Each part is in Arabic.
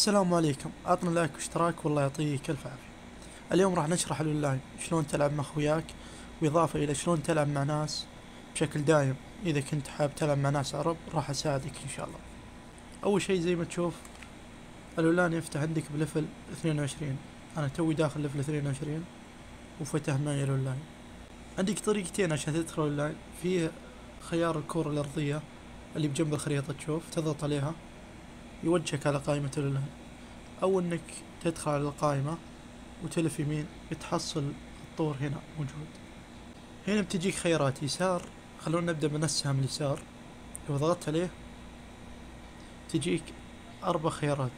السلام عليكم. عطنا like واشتراك والله يعطيك ألف عافية. اليوم راح نشرح الاونلاين شلون تلعب مع أخوياك وإضافة إلى شلون تلعب مع ناس بشكل دايم. إذا كنت حاب تلعب مع ناس عرب راح أساعدك إن شاء الله. أول شي زي ما تشوف الاونلاين يفتح عندك ب level 22 أنا توي داخل level 22 وفتح معي الاونلاين عندك طريقتين عشان تدخل اونلاين في خيار الكرة الأرضية اللي بجنب الخريطة تشوف تضغط عليها يوجهك على قائمة الأونلاين أو إنك تدخل على القائمة وتلف يمين بتحصل الطور هنا موجود. هنا بتجيك خيارات يسار. خلونا نبدأ من السهم اليسار. لو ضغطت عليه تجيك أربع خيارات.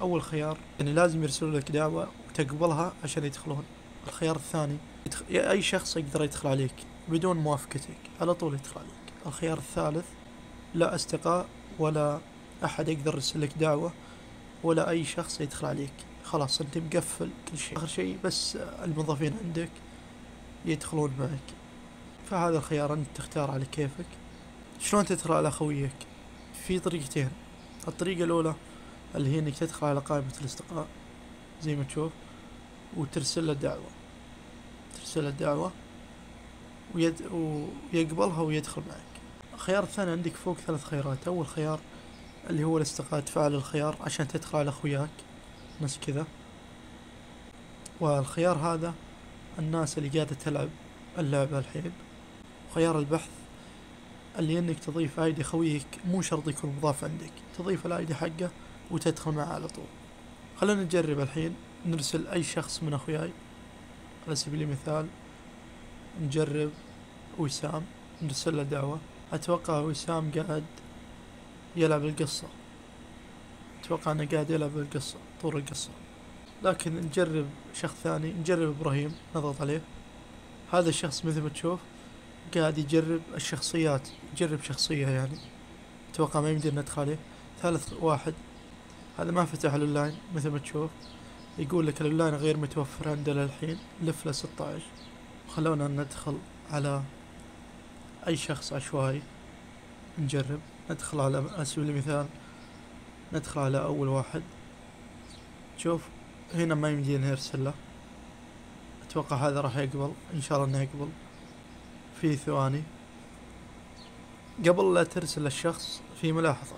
أول خيار يعني لازم يرسلوا لك دعوة وتقبلها عشان يدخلون. الخيار الثاني يدخل أي شخص يقدر يدخل عليك بدون موافقتك على طول يدخل عليك. الخيار الثالث لا أصدقاء ولا أحد يقدر يرسل لك دعوة. ولا أي شخص يدخل عليك. خلاص أنت مقفل كل شيء. آخر شيء بس الموظفين عندك يدخلون معك. فهذا الخيار أنت تختار على كيفك. شلون تدخل على خويك؟ في طريقتين. الطريقة الأولى اللي هي إنك تدخل على قائمة الأصدقاء زي ما تشوف وترسل له دعوة ترسل له دعوة ويد... ويقبلها ويدخل معك. الخيار الثاني عندك فوق ثلاث خيارات. أول خيار اللي هو الاستقاء تفعل الخيار عشان تدخل على أخوياك. نفس كذا. والخيار هذا الناس اللي قاعدة تلعب اللعبة الحين خيار البحث اللي إنك تضيف أيدي خويك مو شرط يكون مضاف عندك. تضيف الأيدي حقه وتدخل معه على طول. خلونا نجرب الحين نرسل أي شخص من أخوياي. على سبيل المثال نجرب وسام نرسل له دعوة. أتوقع وسام قاعد يلعب القصة. أتوقع أنه قاعد يلعب القصة طول القصة. لكن نجرب شخص ثاني نجرب إبراهيم نضغط عليه. هذا الشخص مثل ما تشوف قاعد يجرب الشخصيات يجرب شخصية يعني. أتوقع ما يمدينا ندخل عليه. ثالث واحد هذا ما فتح الأونلاين مثل ما تشوف. يقول لك الأونلاين غير متوفر عندنا الحين level ه 16 خلونا ندخل على أي شخص عشوائي. نجرب. ندخل على سبيل المثال ندخل على أول واحد. شوف هنا ما يمدينا نرسل له. أتوقع هذا راح يقبل إن شاء الله إنه يقبل. في ثواني. قبل لا ترسل الشخص في ملاحظة.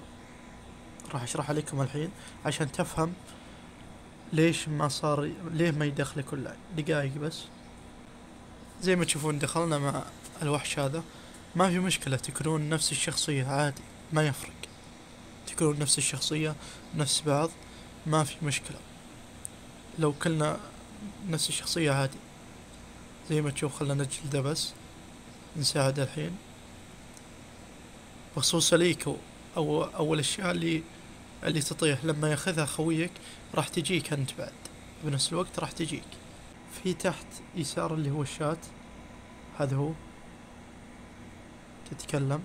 راح أشرح لكم الحين عشان تفهم ليش ما صار ليه ما يدخلك كل دقايق بس. زي ما تشوفون دخلنا مع الوحش هذا. ما في مشكلة تكونون نفس الشخصية عادي. ما يفرق. تكونون نفس الشخصية نفس بعض ما في مشكلة. لو كلنا نفس الشخصية عادي زي ما تشوف خلنا نجلده بس نساعد الحين. بخصوص ليكو أو أو الأشياء اللي اللي تطيح. لما ياخذها خويك راح تجيك أنت بعد. بنفس الوقت راح تجيك. في تحت يسار اللي هو الشات. هذا هو. تتكلم.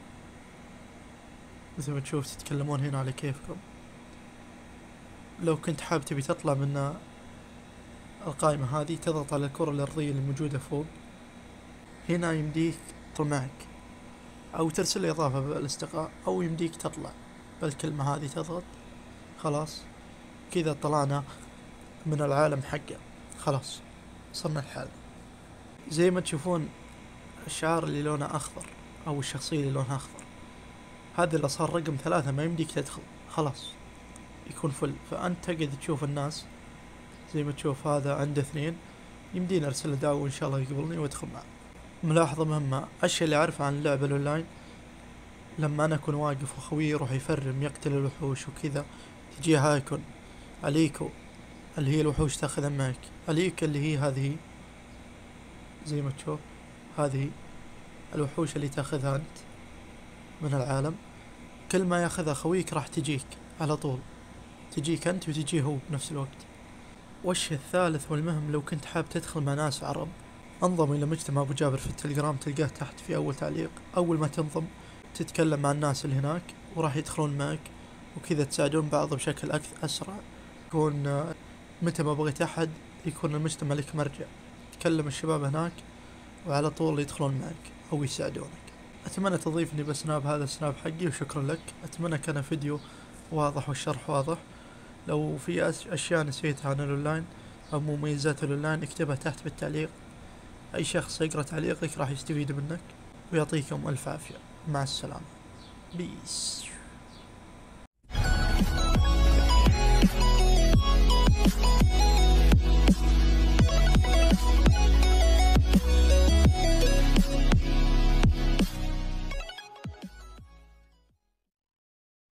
مثل ما تشوف تتكلمون هنا على كيفكم. لو كنت حاب تبي تطلع من القائمة هذه تضغط على الكرة الأرضية اللي موجودة فوق. هنا يمديك معك أو ترسل إضافة بالاستقاء أو يمديك تطلع. بالكلمة هذه تضغط. خلاص. كذا طلعنا من العالم حقه. خلاص. صرنا الحال زي ما تشوفون الشعار اللي لونه أخضر أو الشخصية اللي لونها أخضر. هذا اللي صار رقم ثلاثة ما يمديك تدخل. خلاص. يكون فل فأنت تقعد تشوف الناس. زي ما تشوف هذا عنده اثنين. يمدينا أرسل له دعوة إن شاء الله يقبلني وادخل معه. ملاحظة مهمة. الشيء اللي اعرفه عن اللعبة الأونلاين. لما أنا أكون واقف وأخوي يروح يفرم يقتل الوحوش وكذا تجي هايكون. عليكو. اللي هي الوحوش تاخذها معك عليك اللي هي هذه. زي ما تشوف. هذه الوحوش اللي تأخذها أنت من العالم. كل ما ياخذها خويك راح تجيك على طول. تجيك أنت وتجيه هو بنفس الوقت. والشيء الثالث والمهم لو كنت حاب تدخل مع ناس عرب انضم إلى مجتمع أبو جابر في التليجرام تلقاه تحت في أول تعليق. أول ما تنضم تتكلم مع الناس اللي هناك وراح يدخلون معك وكذا تساعدون بعض بشكل أكثر أسرع. يكون متى ما بغيت أحد يكون المجتمع لك مرجع. تكلم الشباب هناك وعلى طول يدخلون معك أو يساعدونك. أتمنى تضيفني ب Snap هذا ال Snap حقي وشكرا لك. أتمنى كان فيديو واضح والشرح واضح. لو في أشياء نسيتها عن الأونلاين أو مميزات الأونلاين اكتبها تحت بالتعليق. أي شخص يقرأ تعليقك راح يستفيد منك ويعطيكم ألف عافية. مع السلامة. peace